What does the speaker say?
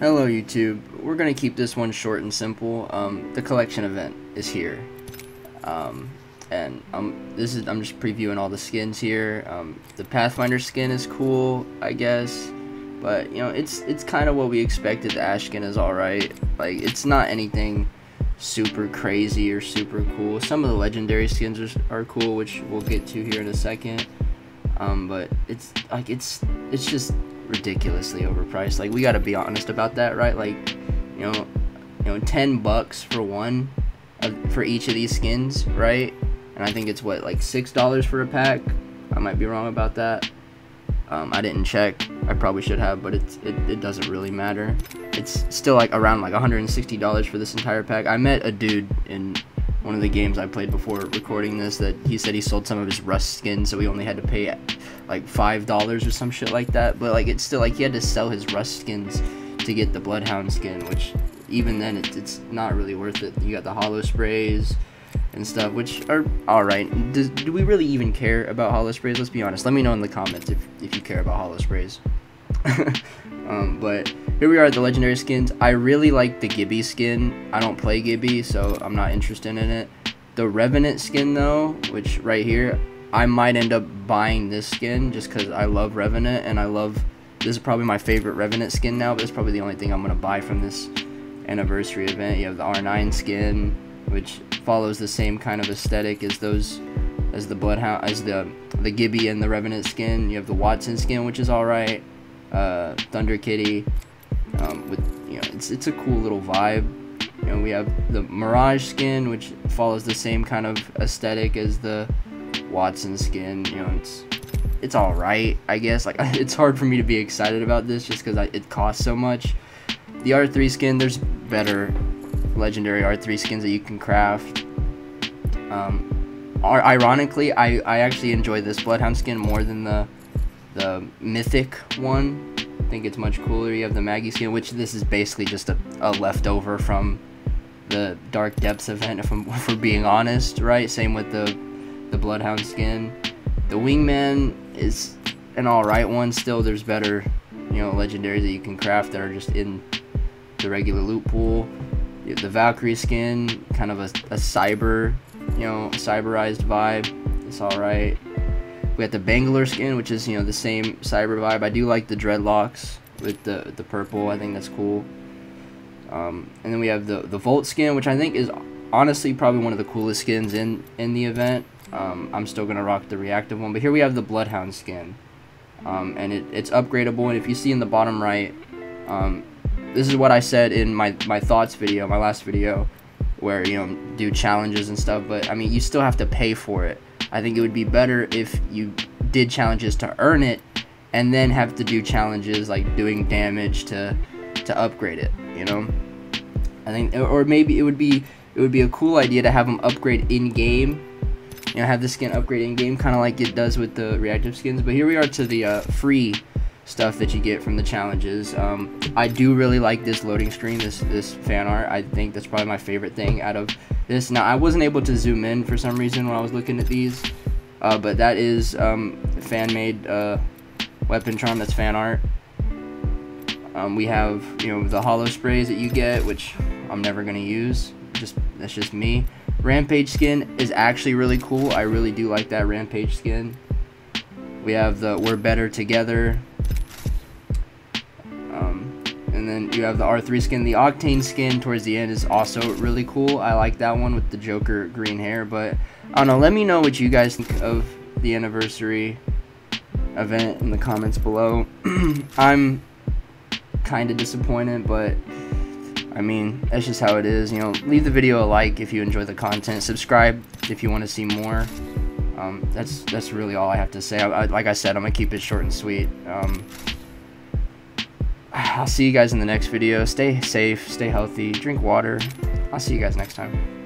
Hello YouTube. We're gonna keep this one short and simple. Um, the collection event is here, um, and um, this is I'm just previewing all the skins here. Um, the Pathfinder skin is cool, I guess, but you know it's it's kind of what we expected. The Ash skin is all right. Like it's not anything super crazy or super cool. Some of the legendary skins are, are cool, which we'll get to here in a second. Um, but it's like it's it's just ridiculously overpriced. Like we got to be honest about that, right? Like, you know, you know, 10 bucks for one for each of these skins, right? And I think it's what like six dollars for a pack. I might be wrong about that. Um, I didn't check. I probably should have, but it's, it, it doesn't really matter. It's still like around like $160 for this entire pack. I met a dude in one of the games I played before recording this that he said he sold some of his rust skins, so we only had to pay like five dollars or some shit like that. But like it's still like he had to sell his rust skins to get the bloodhound skin, which even then it, it's not really worth it. You got the holo sprays and stuff, which are all right. Do, do we really even care about holo sprays? Let's be honest. Let me know in the comments if if you care about holo sprays. um, but here we are at the legendary skins. I really like the Gibby skin. I don't play Gibby, so I'm not interested in it. The Revenant skin though, which right here, I might end up buying this skin just because I love Revenant and I love. This is probably my favorite Revenant skin now, but it's probably the only thing I'm gonna buy from this anniversary event. You have the R9 skin, which follows the same kind of aesthetic as those as the Bloodhound, as the the Gibby and the Revenant skin. You have the Wattson skin, which is all right uh, Thunder Kitty. Um, with you know, it's it's a cool little vibe. You know, we have the Mirage skin, which follows the same kind of aesthetic as the Wattson skin. You know, it's it's all right, I guess. Like it's hard for me to be excited about this just because it costs so much. The R3 skin, there's better legendary R3 skins that you can craft. Um, are, ironically, I, I actually enjoy this Bloodhound skin more than the the mythic one. I think it's much cooler. You have the Maggie skin, which this is basically just a, a leftover from the Dark Depths event, if, I'm, if we're being honest, right? Same with the the Bloodhound skin. The Wingman is an alright one. Still, there's better, you know, legendaries that you can craft that are just in the regular loot pool. The Valkyrie skin, kind of a, a cyber, you know, cyberized vibe. It's alright. We got the Bangalore skin, which is, you know, the same cyber vibe. I do like the dreadlocks with the, the purple. I think that's cool. Um, and then we have the, the Volt skin, which I think is honestly probably one of the coolest skins in, in the event. Um, I'm still going to rock the reactive one. But here we have the Bloodhound skin. Um, and it, it's upgradable. And if you see in the bottom right, um, this is what I said in my, my thoughts video, my last video, where, you know, do challenges and stuff. But, I mean, you still have to pay for it. I think it would be better if you did challenges to earn it and then have to do challenges like doing damage to to upgrade it, you know? I think or maybe it would be it would be a cool idea to have them upgrade in game. You know, have the skin upgrade in game kind of like it does with the reactive skins, but here we are to the uh, free stuff that you get from the challenges. Um, I do really like this loading screen, this this fan art. I think that's probably my favorite thing out of this. Now, I wasn't able to zoom in for some reason when I was looking at these, uh, but that is um, fan-made uh, weapon charm. That's fan art. Um, we have, you know, the holo sprays that you get, which I'm never gonna use. Just that's just me. Rampage skin is actually really cool. I really do like that Rampage skin. We have the We're Better Together um, and then you have the R3 skin. The Octane skin towards the end is also really cool. I like that one with the Joker green hair. But I don't know. Let me know what you guys think of the anniversary event in the comments below. I'm kind of disappointed, but I mean, that's just how it is. You know, leave the video a like if you enjoy the content. Subscribe if you want to see more. Um, that's that's really all I have to say. I, I, like I said, I'm gonna keep it short and sweet. Um, I'll see you guys in the next video. Stay safe, stay healthy, drink water. I'll see you guys next time.